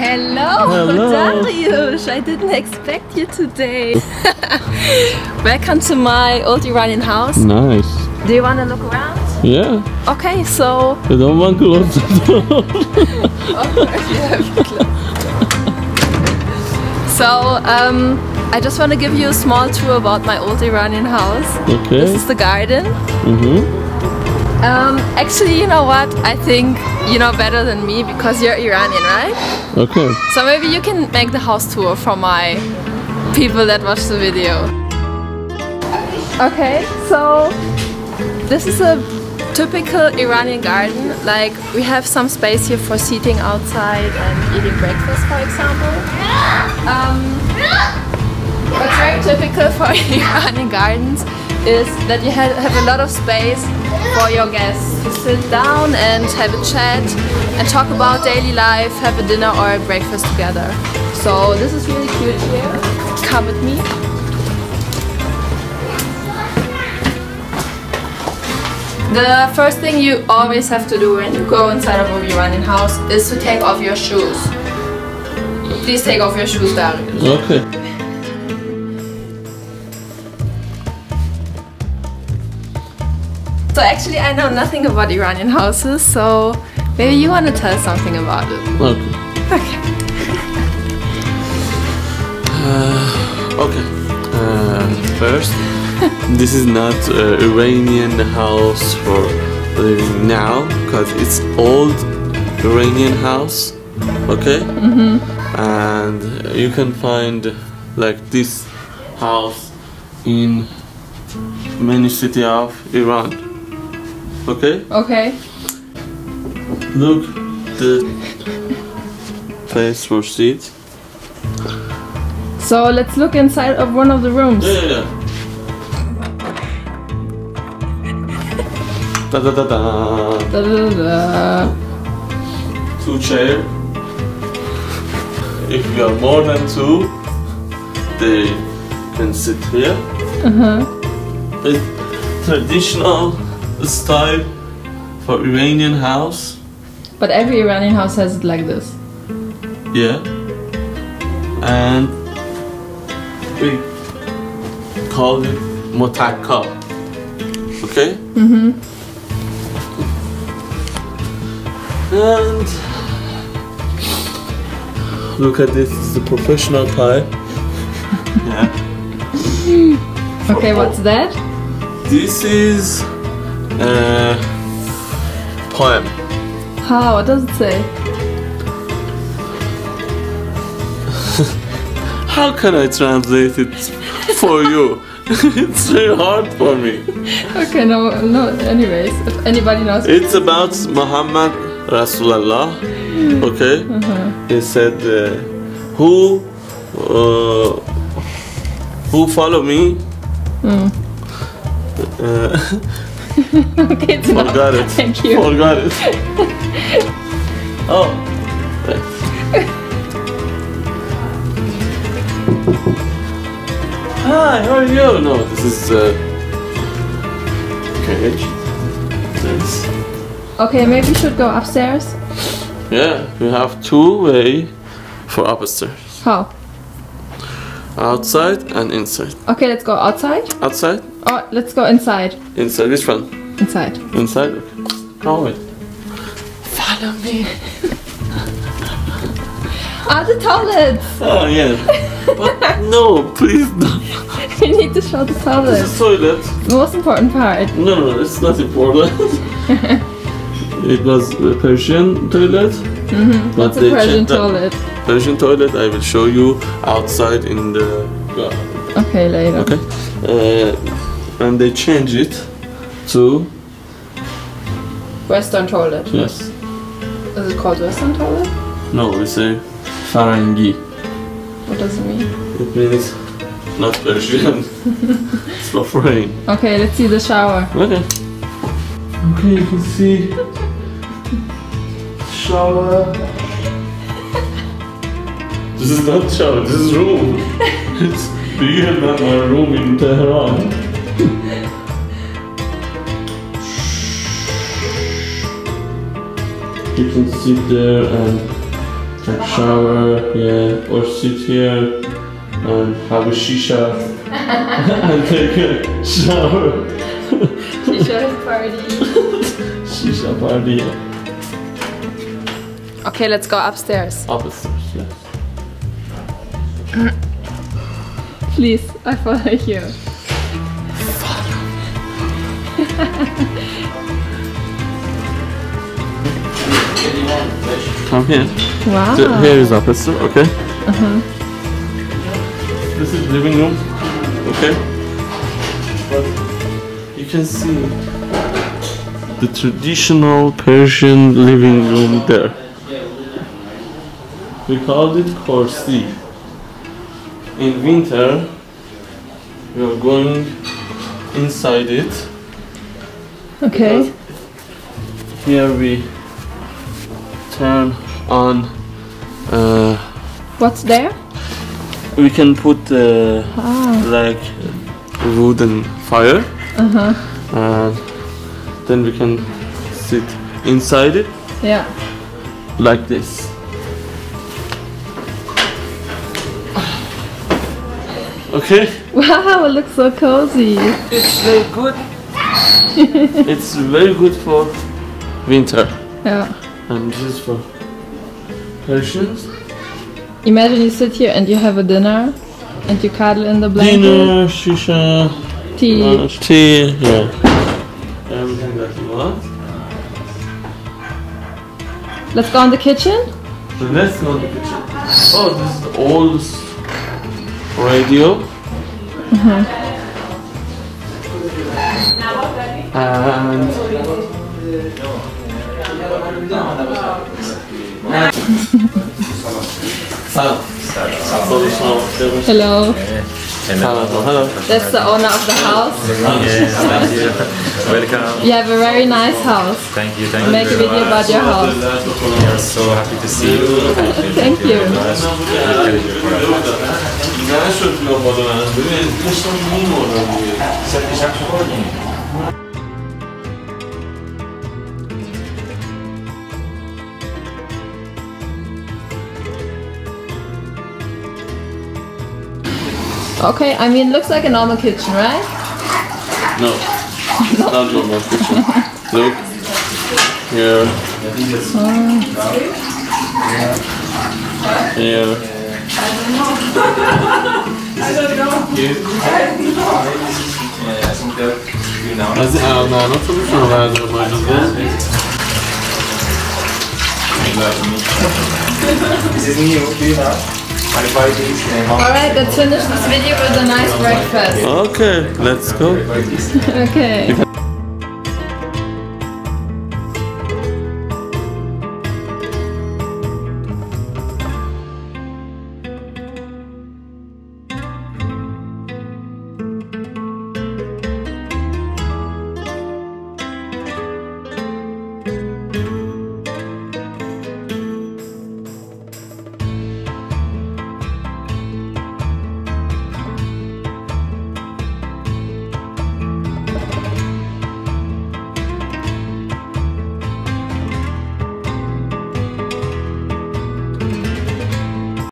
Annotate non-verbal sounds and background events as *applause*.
Hello, Hello. Dariush. I didn't expect you today. *laughs* Welcome to my old Iranian house. Nice. Do you want to look around? Yeah. Okay, so I don't want to close the door. of course *laughs* you have to close. So um, I just want to give you a small tour about my old Iranian house. Okay. This is the garden. Mm-hmm. Um, actually, you know what? I think you know better than me because you're Iranian, right? Okay. So maybe you can make the house tour for my people that watch the video. Okay, so this is a typical Iranian garden. Like we have some space here for seating outside and eating breakfast, for example. Um, what's very typical for *laughs* Iranian gardens is that you have, have a lot of space for your guests to sit down and have a chat and talk about daily life, have a dinner or a breakfast together. So this is really cute here. Come with me. The first thing you always have to do when you go inside of a Iranian house is to take off your shoes. Please take off your shoes, Dariush. Okay. So actually I know nothing about Iranian houses, so maybe you want to tell something about it. Okay. Okay. Okay. Uh, first, *laughs* this is not uh, Iranian house for living now because it's old Iranian house. Okay. Mm-hmm. And you can find like this house in many city of Iran. Okay. Okay. Look the place for seats. So let's look inside of one of the rooms. Yeah, yeah, yeah. Da da da da. Da, da, da. Two chair. If you are more than two, they can sit here. Uh-huh. It's traditional style for Iranian house. But every Iranian house has it like this. Yeah. And we call it motakka. Okay? Mm-hmm. And look at this, it's a professional pie. yeah. *laughs* Okay, what's that? This is a poem. How? What does it say? *laughs* How can I translate it for you? *laughs* it's very hard for me. Okay, no, no. Anyways, if anybody knows. It's about Muhammad Rasulullah. Okay, uh -huh. he said, uh, "Who, uh, who follow me?" Uh, *laughs* *laughs* okay, it's forgot it. Thank you. Forgot it. *laughs* oh. Hi, how are you? No, this is uh, cage. This. Okay, maybe we should go upstairs. Yeah, we have two way for upstairs. How? Outside and inside. Okay, let's go outside. Outside, Oh, let's go inside. inside. Which one? Inside. Inside. Okay. Come with. Follow me. *laughs* Ah, the toilets. Oh yeah. but no, please no. *laughs* we need to show the This toilets. is toilet. The most important part. No, no, no, it's not important. *laughs* it was a Persian toilet. Mm-hmm. What's a Persian toilet? Persian toilet. I will show you outside in the garden. Okay, later. Okay. Uh, and they change it to Western toilet. yes. Is it called Western toilet? No, we say Farangi. What does it mean? It means not Persian. *laughs* it's not rain. Okay, let's see the shower. Okay. Okay, you can see shower. This is not shower, this is room. *laughs* it's bigger than my room in Tehran. You can sit there and can shower, yeah, or sit here and have a shisha *laughs* and take a shower. T-shirt party. *laughs* Shisha party Okay, let's go upstairs. upstairs, yes. Please, I follow you. *laughs* Come here. Wow. So here is upstairs, okay? Uh-huh. This is living room, okay? But you can see the traditional Persian living room there. We called it Korsi. In winter, we are going inside it. Okay. Here we turn on uh, What's there? we can put uh, Ah. like wooden fire Uh-huh. and then we can sit inside it Yeah. like this okay Wow, it looks so cozy. it's very good *laughs* it's very good for winter Yeah. and this is for Persians Imagine you sit here and you have a dinner and you cuddle in the blanket. dinner shisha Tea. tea yeah everything that you want Let's go in the kitchen. So let's go to the kitchen. Oh, this is the old radio. And Salam. Salam. Hello. Salam. Hello. That's the owner of the house. Yes, thank you. Welcome. You have a very nice house. Thank you. Thank you. Make a video about your house. We are so happy to see you. *laughs* Thank you. Thank you. Thank you Okay, I mean, looks like a normal kitchen, right? No, no. *laughs* not normal kitchen. Look. Here. Yeah. Yeah. I don't know. I don't it, um, uh, no, not from the rather much of that. This is new, do you have? Modified this and Alright, let's finish this video with a nice breakfast. Okay, let's go. *laughs* Okay.